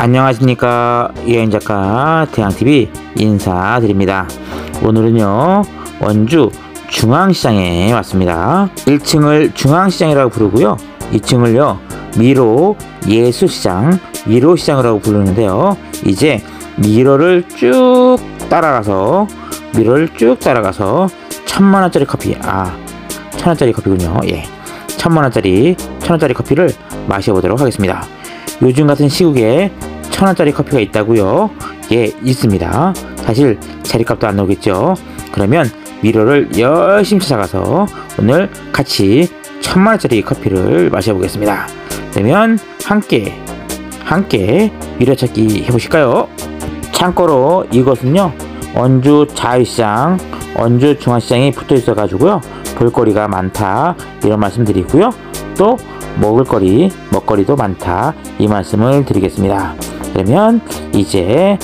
안녕하십니까. 여행 작가 태양TV 인사드립니다. 오늘은요 원주 중앙시장에 왔습니다. 1층을 중앙시장이라고 부르고요. 2층을요 미로 예수시장 미로시장이라고 부르는데요. 이제 미로를 쭉 따라가서 미로를 쭉 따라가서 천만원짜리 커피 아 천원짜리 커피군요. 예 천만원짜리 천원짜리 커피를 마셔보도록 하겠습니다 요즘 같은 시국에 천원짜리 커피가 있다고요? 예, 있습니다. 사실 자리값도 안 나오겠죠? 그러면 미로를 열심히 찾아가서 오늘 같이 천만원짜리 커피를 마셔보겠습니다. 그러면 함께 함께 미로 찾기 해보실까요? 참고로 이것은요 원주 자유시장 원주 중앙시장이 붙어 있어 가지고요 볼거리가 많다 이런 말씀 드리고요 또 먹을거리, 먹거리도 많다. 이 말씀을 드리겠습니다. 그러면 이제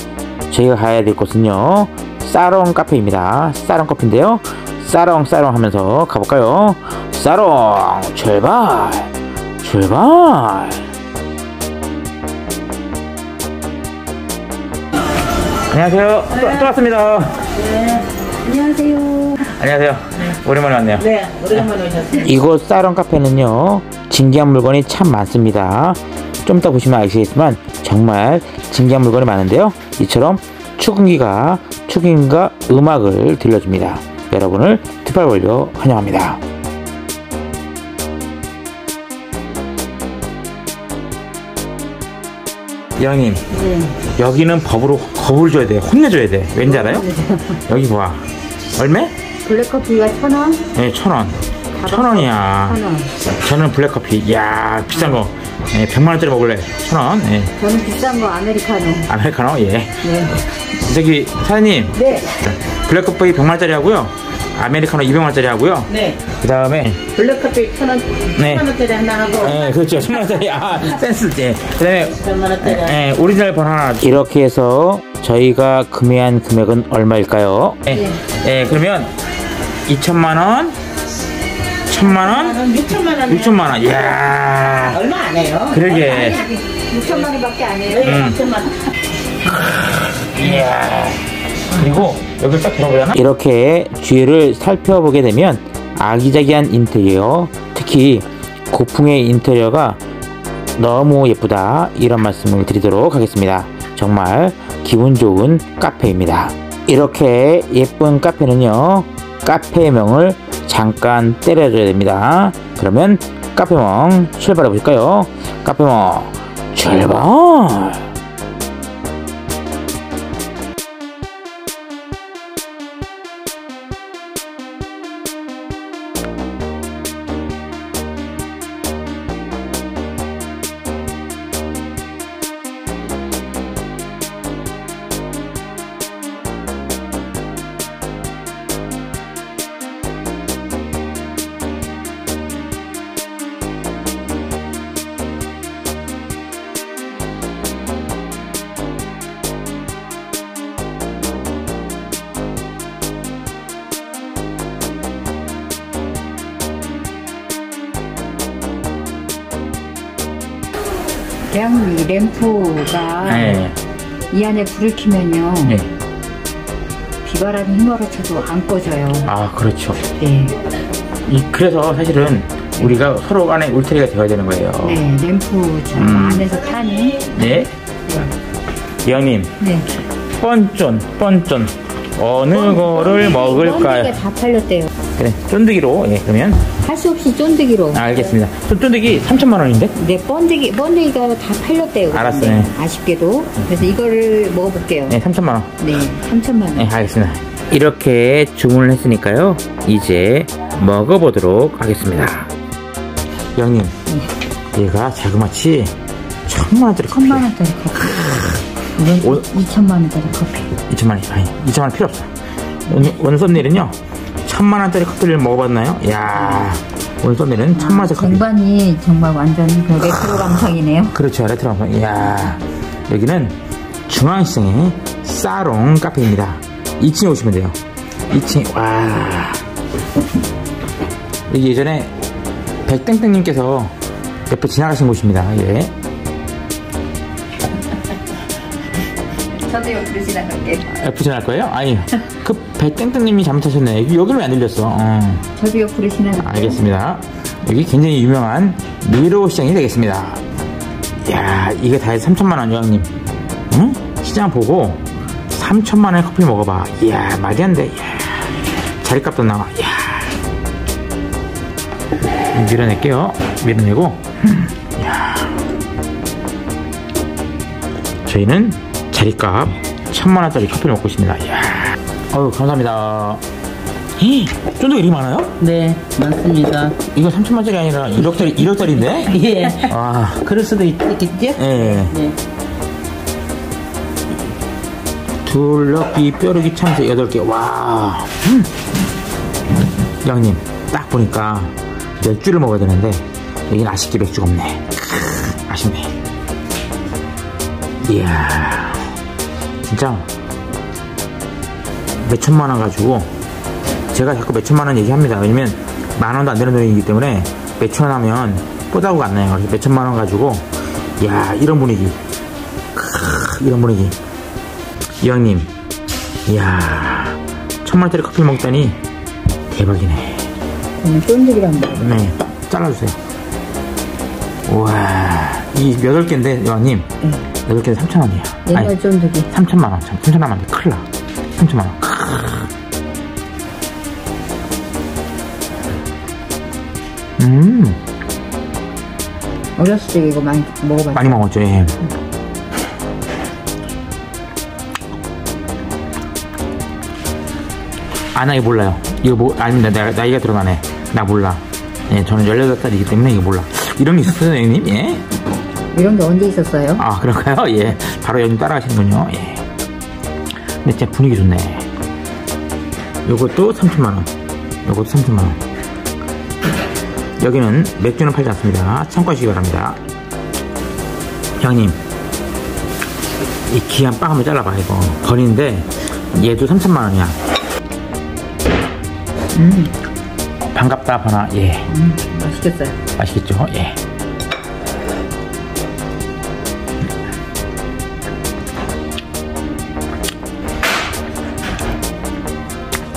저희가 가야 될 곳은요. 사롱 카페입니다. 사롱 커피인데요. 사롱 사롱 하면서 가볼까요? 사롱 출발! 출발! 안녕하세요. 또, 또 왔습니다. 네, 안녕하세요. 안녕하세요. 오랜만에 왔네요. 네, 오래간만에 오셨어요. 이곳 사롱 카페는요 진기한 물건이 참 많습니다 좀 이따 보시면 아시겠지만 정말 진기한 물건이 많은데요 이처럼 축음기가 축음기가 음악을 들려줍니다 여러분을 특별 원료 환영합니다 여왕님 네. 여기는 법으로 겁을 줘야 돼 혼내줘야 돼 왠지 알아요? 여기 봐 얼마? 블랙커피가 천 원, 네, 천 원. 천 원이야. 천 원. 저는 블랙커피. 이야, 비싼 거. 예, 100만 원짜리 먹을래. 천 원. 예. 저는 비싼 거 아메리카노. 아메리카노, 예. 네. 저기, 사장님. 네. 블랙커피 100만 원짜리 하고요. 아메리카노 200만 원짜리 하고요. 네. 그 다음에, 블랙커피 천 원, 네. 천 원짜리 하나 하고, 예, 그렇죠. 10만원짜리. 아, 센스. 예. 그 다음에, 천만 원짜리 하나. 예, 오리지널 번 하나. 이렇게 해서 저희가 구매한 금액은 얼마일까요? 예. 예, 그러면 2천만원, 1천만 원, 6천만 원. 6천만 원. 이야. 얼마 안 해요? 그러게. 6천만 원밖에 안 해요. 음. 6천만 원. 이야. 그리고 여기 딱 들어보잖아. 이렇게 주위를 살펴보게 되면 아기자기한 인테리어, 특히 고풍의 인테리어가 너무 예쁘다 이런 말씀을 드리도록 하겠습니다. 정말 기분 좋은 카페입니다. 이렇게 예쁜 카페는요 카페명을 잠깐 때려줘야 됩니다. 그러면 카페명 출발해 볼까요? 카페명 출발! 이 램프가 네. 이 안에 불을 켜면요. 네. 비바람이 휘몰아쳐도 안 꺼져요. 아 그렇죠. 네. 이 그래서 사실은 우리가 서로 간에 울타리가 되어야 되는 거예요. 네, 램프 저 음. 안에서 타는. 네. 이왕님 네. 뻔쫀 뻔쫀 어느 거를 먹을까요? 쫀득이가 다 팔렸대요. 그래 쫀득이로 예 그러면 할 수 없이 쫀득이로. 아, 알겠습니다. 쫀- 쫀득이 3천만 원인데? 네, 번데기, 번데기가 다 팔렸대요. 알았어요. 네. 아쉽게도. 그래서 이거를 먹어볼게요. 네 3천만 원. 네, 3천만 원. 네 알겠습니다. 이렇게 주문을 했으니까요. 이제 먹어보도록 하겠습니다. 형님 얘가 자그마치 천만 원짜리 커피. 천만 원짜리 커피. 네, 오- 2천만 원짜리 커피. 2천만 원 아니 2천만 원 필요 없어. 오늘 썸네일은요 천만 원짜리 커피를 먹어봤나요? 야 오늘 썸네일은 천만 원짜리 커피. 공간이 정말 완전 그 레트로 감성이네요. 그렇죠 레트로 한번 이야 여기는 중앙시장의 사롱 카페입니다. 2층에 오시면 돼요. 2층 와. 여기 예전에 백땡땡님께서 옆에 지나가신 곳입니다. 예 저도 옆으로 지나갈게요. F 지날 거예요? 아니, 그 배땡땡님이 잘못하셨네. 여기는 왜안 들렸어? 어, 저도 옆으로 지나갈게요. 알겠습니다. 여기 굉장히 유명한 미로 시장이 되겠습니다. 이야, 이게 다 해서 3천만 원, 요양님. 응? 시장 보고 3천만 원에 커피 먹어봐. 이야, 말이 안 돼. 이야, 자리값도 나와. 이야. 밀어낼게요. 밀어내고. 이야. 저희는 자리값 천만 원짜리 커피를 먹고 있습니다. 이야. 어유 감사합니다. 이 쫀득이 이렇게 많아요? 네, 맞습니다. 이거 3천만 원짜리 아니라 1억짜리 1억짜리인데? 예. 아, 그럴 수도 있, 겠죠 예. 네. 둘럭기 뼈르기 참새 8개. 와. 음. 양님, 딱 보니까 맥주를 먹어야 되는데 여긴 아쉽게 맥주가 없네. 크, 아쉽네. 이야. 진짜 몇천만 원 가지고 제가 자꾸 몇천만 원 얘기합니다. 왜냐면 만 원도 안 되는 돈이기 때문에 몇천 원 하면 뽀다구가 안 나요. 그래서 몇천만 원 가지고 야 이런 분위기. 크, 이런 분위기. 여왕님 이야 천만원짜리 커피 먹다니 대박이네. 저는 쫀득이를 한번 네 잘라주세요. 우와 이 여덟 개인데 이왕님 여덟 개에 3천 원이야 옛날 쫀득이. 3천만원 참 3천만 원데 큰일 나 3천만 원 음 어렸을 때 이거 많이 먹어봤어요. 많이 먹었죠 예. 아, 나 이거 몰라요. 이거 뭐, 아닙니다. 나, 나이가 들어가네. 나 몰라. 예, 저는 18살이기 때문에 이거 몰라. 게 있었어요, 형님? 예? 이런 게 언제 있었어요? 아, 그런가요? 예. 바로 형님 따라가시는군요. 예. 근데 진짜 분위기 좋네. 요것도 3천만 원. 요것도 3천만 원. 여기는 맥주는 팔지 않습니다. 참고하시기 바랍니다. 형님, 이 귀한 빵 한번 잘라봐, 이거. 버리는데, 얘도 3천만 원이야. 음, 반갑다, 번아. 예. 음, 맛있겠어요. 맛있겠죠? 예.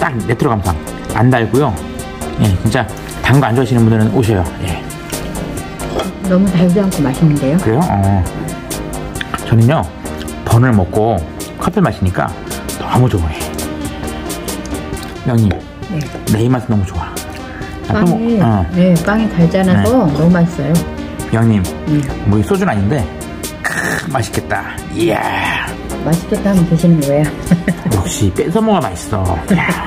딱 레트로 감상. 안 달고요. 예, 진짜 단 거 안 좋아하시는 분들은 오셔요. 예. 너무 달지 않고 맛있는데요? 그래요? 어. 저는요, 번을 먹고 커피 마시니까 너무 좋아해. 형님, 네. 내 입맛은 너무 좋아. 아, 또 뭐- 빵이, 어, 네, 빵이 달지 않아서 너무 맛있어요. 형님, 음, 뭐, 이 소주는 아닌데, 크, 맛있겠다. 이야. 맛있겠다 하면 드시는 거예요. 역시 뺏어 먹어 맛있어. 야.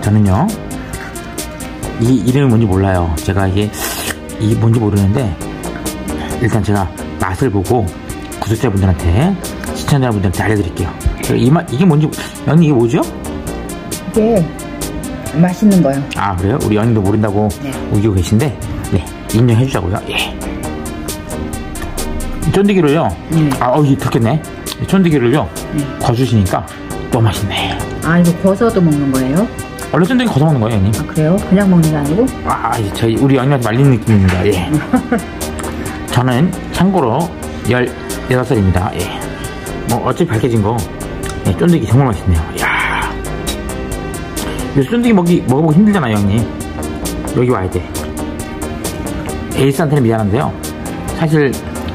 저는요 이 이름이 뭔지 몰라요. 제가 이게 이 뭔지 모르는데 일단 제가 맛을 보고 구독자분들한테 시청자분들한테 알려드릴게요. 이 맛 이게 뭔지 연이 이게 뭐죠? 이게 맛있는 거요. 아 그래요? 우리 연이도 모른다고 네. 우기고 계신데 네 인정해 주자고요. 예. 이 쫀디기를요. 음. 아, 어, 이 듣겠네. 이 쫀디기를요. 음. 거주시니까 또 맛있네. 아, 이거 구워서도 먹는 거예요? 원래 쫀디기 거서 먹는 거예요, 형님. 아, 그래요? 그냥 먹는 게 아니고? 아, 이 저희 우리 언니한테 말리는 느낌입니다. 예. 저는 참고로 16살입니다. 예. 뭐 어차피 밝혀진 거 예, 쫀득이 정말 맛있네요. 야. 요새 쫀득이 먹기 먹어보기 힘들잖아요, 형님. 여기 와야 돼. 에이스한테는 미안한데요. 사실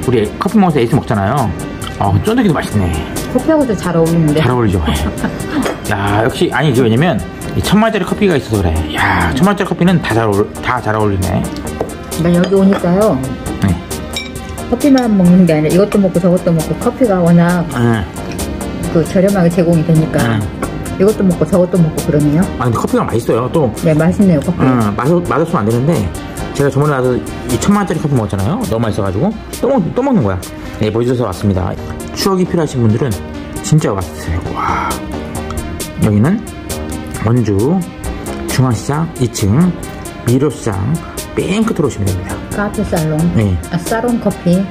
우리 커피 먹어서 에이스 먹잖아요. 어, 쫀득이도 맛있네. 커피하고도 잘 어울리는데. 잘 어울리죠. 예. 야, 역시 아니 이게 왜냐면 이 천만짜리 커피가 있어서 그래. 야, 천만짜리 커피는 다 잘 어울 다잘 어울리네. 나 여기 오니까요. 네. 커피만 먹는 게 아니라 이것도 먹고 저것도 먹고 커피가 워낙 응. 그 저렴하게 제공이 되니까 응. 이것도 먹고 저것도 먹고 그러네요. 아 근데 커피가 맛있어요. 또 네, 맛있네요, 커피. 응, 맛 맛없으면 안 되는데 제가 저번에 와서 이 천만 원짜리 커피 먹었잖아요. 너무 맛있어가지고 또, 먹, 또 먹는 거야. 네, 보여줘서 왔습니다. 추억이 필요하신 분들은 진짜 왔어요. 와. 여기는 원주 중앙시장 2층 미로시장 맨 끝으로 오시면 됩니다. 카페 살롱. 네. 아, 사롱 커피.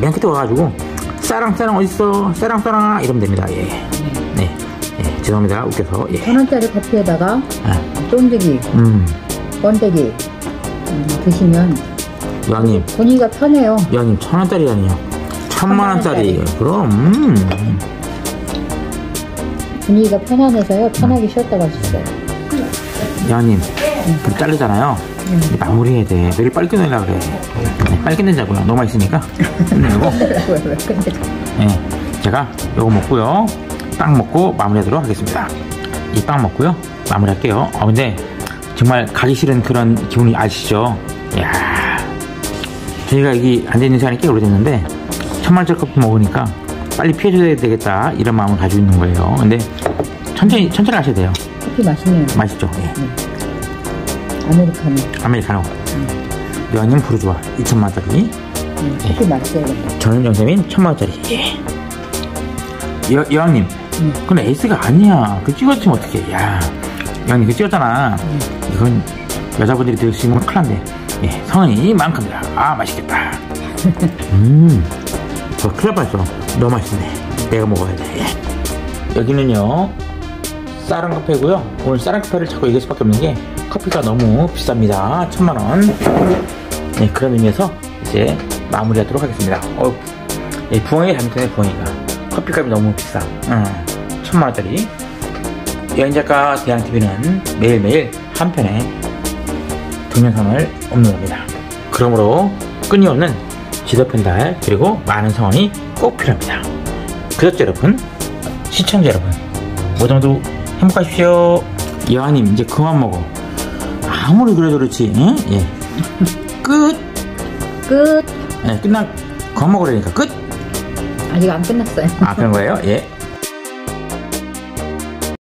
맨 끝에 와가지고 싸랑 어딨어? 싸랑 이러면 됩니다. 예. 네. 예, 죄송합니다. 웃겨서. 예. 천 원짜리 커피에다가 아, 쫀득이, 음, 번데기 음, 드시면 여왕님, 분위기가 편해요. 여왕님 천 원짜리라니요. 천만 원짜리. 원짜리. 그럼, 음. 분위기가 편안해서요. 편하게 쉬었다 가셨어요. 여왕님, 그럼 자르잖아요. 이제 마무리해야 돼. 내일 빨리 끝내려고 그래. 네, 빨리 끝내자고요. 너무 맛있으니까. 끝내고. 왜, 왜, 근데 네, 제가 요거 먹고요. 빵 먹고 마무리하도록 하겠습니다. 이 빵 먹고요. 마무리할게요. 어, 근데 정말 가기 싫은 그런 기분이 아시죠? 이야. 저희가 여기 앉아있는 시간이 꽤 오래됐는데, 천만짜리 커피 먹으니까 빨리 피해줘야 되겠다. 이런 마음을 가지고 있는 거예요. 근데 천천히, 천천히 하셔야 돼요. 커피 맛있네요. 맛있죠? 예. 아메리카노. 아메리카노. 여왕님 부르주아 2천만원짜리. 음, 커피 맛있어요. 근데. 저는 영세민 천만원짜리. 예. 여, 여왕님. 음. 그건 에이스가 아니야. 그 찍었으면 어떡해. 야. 여왕님 그 찍었잖아. 이건 여자분들이 드시면 큰일 난데. 예. 성은이 이만큼이다. 아, 맛있겠다. 음. 저 큰일 날 뻔했어. 너무 맛있네. 내가 먹어야 돼. 예. 여기는요. 쌀한 카페고요. 오늘 쌀한 카페를 자꾸 얘기할 수밖에 없는 게 커피가 너무 비쌉니다. 천만 원. 네, 그런 의미에서 이제 마무리하도록 하겠습니다. 어, 예, 부엉이 잘못했네, 부엉이가. 커피값이 너무 비싸. 응, 천만 원짜리. 여행작가 대한TV는 매일매일 한 편의 동영상을 업로드합니다. 그러므로 끊임없는 지도 편달 그리고 많은 성원이 꼭 필요합니다. 구독자 여러분, 시청자 여러분, 모두 모두 행복하십시오. 여하님 이제 그만 먹어. 아무리 그래도 그렇지. 응? 예. 끝. 끝. 예, 끝나 그만 먹으라니까 끝. 아직 안 끝났어요. 아 그런 거예요? 예.